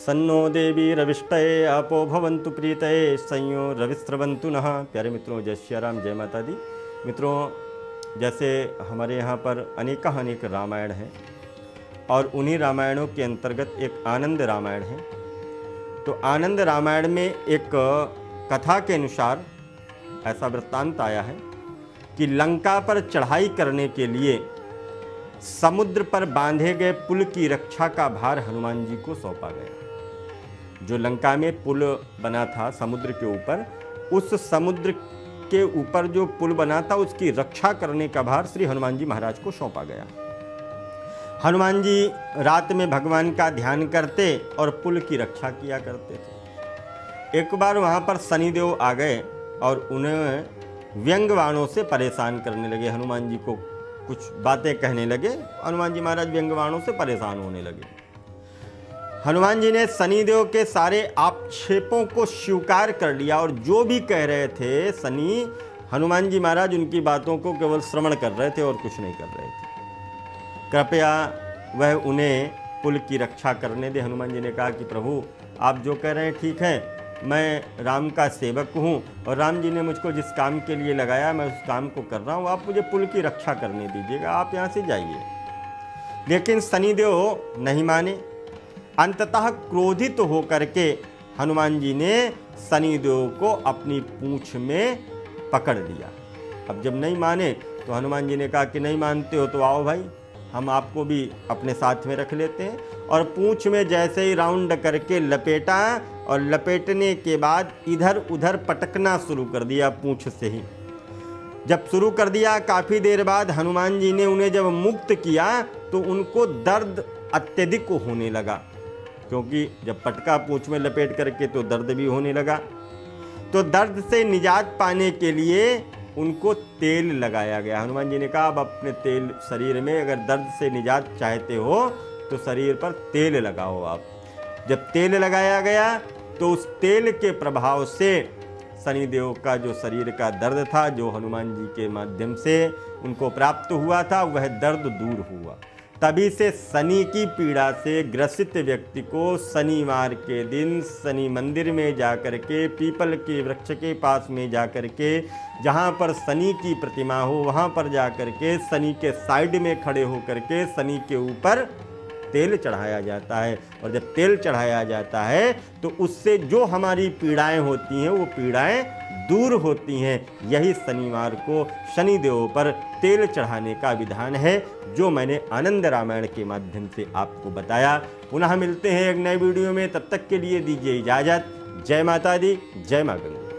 सन्नो देवी रविष्टये, आपो भवन्तु प्रीतये, संयो रविस्रवंतु नः। प्यारे मित्रों, जय श्री राम जय माता दी मित्रों, जैसे हमारे यहाँ पर अनेक अनेक रामायण हैं और उन्हीं रामायणों के अंतर्गत एक आनंद रामायण है। तो आनंद रामायण में एक कथा के अनुसार ऐसा वृत्तांत आया है कि लंका पर चढ़ाई करने के लिए समुद्र पर बांधे गए पुल की रक्षा का भार हनुमान जी को सौंपा गया। जो लंका में पुल बना था समुद्र के ऊपर, उस समुद्र के ऊपर जो पुल बना था, उसकी रक्षा करने का भार श्री हनुमान जी महाराज को सौंपा गया। हनुमान जी रात में भगवान का ध्यान करते और पुल की रक्षा किया करते थे। एक बार वहाँ पर शनिदेव आ गए और उन्हें व्यंग से परेशान करने लगे। हनुमान जी को कुछ बातें कहने लगे। हनुमान जी महाराज व्यंग से परेशान होने लगे। हनुमान जी ने शनिदेव के सारे आक्षेपों को स्वीकार कर लिया और जो भी कह रहे थे, शनि, हनुमान जी महाराज, उनकी बातों को केवल श्रवण कर रहे थे और कुछ नहीं कर रहे थे। कृपया वह उन्हें पुल की रक्षा करने दे, हनुमान जी ने कहा कि प्रभु, आप जो कह रहे हैं ठीक है, मैं राम का सेवक हूँ और राम जी ने मुझको जिस काम के लिए लगाया, मैं उस काम को कर रहा हूँ, आप मुझे पुल की रक्षा करने दीजिएगा, आप यहाँ से जाइए। लेकिन शनिदेव नहीं माने। अंततः क्रोधित होकर के हनुमान जी ने शनिदेव को अपनी पूंछ में पकड़ लिया। अब जब नहीं माने तो हनुमान जी ने कहा कि नहीं मानते हो तो आओ भाई, हम आपको भी अपने साथ में रख लेते हैं। और पूंछ में जैसे ही राउंड करके लपेटा और लपेटने के बाद इधर उधर पटकना शुरू कर दिया पूंछ से ही। जब शुरू कर दिया, काफ़ी देर बाद हनुमान जी ने उन्हें जब मुक्त किया तो उनको दर्द अत्यधिक होने लगा। क्योंकि जब पटका पूछ में लपेट करके तो दर्द भी होने लगा। तो दर्द से निजात पाने के लिए उनको तेल लगाया गया। हनुमान जी ने कहा, अब अपने तेल, शरीर में अगर दर्द से निजात चाहते हो तो शरीर पर तेल लगाओ आप। जब तेल लगाया गया तो उस तेल के प्रभाव से शनिदेव का जो शरीर का दर्द था, जो हनुमान जी के माध्यम से उनको प्राप्त हुआ था, वह दर्द दूर हुआ। तभी से शनि की पीड़ा से ग्रसित व्यक्ति को शनिवार के दिन शनि मंदिर में जाकर के, पीपल के वृक्ष के पास में जाकर के, जहाँ पर शनि की प्रतिमा हो, वहाँ पर जाकर के शनि के साइड में खड़े होकर के शनि के ऊपर तेल चढ़ाया जाता है। और जब तेल चढ़ाया जाता है तो उससे जो हमारी पीड़ाएँ होती हैं, वो पीड़ाएँ दूर होती हैं। यही शनिवार को शनिदेव पर तेल चढ़ाने का विधान है, जो मैंने आनंद रामायण के माध्यम से आपको बताया। पुनः मिलते हैं एक नए वीडियो में। तब तक के लिए दीजिए इजाज़त। जय माता दी, जय माँ गंगा।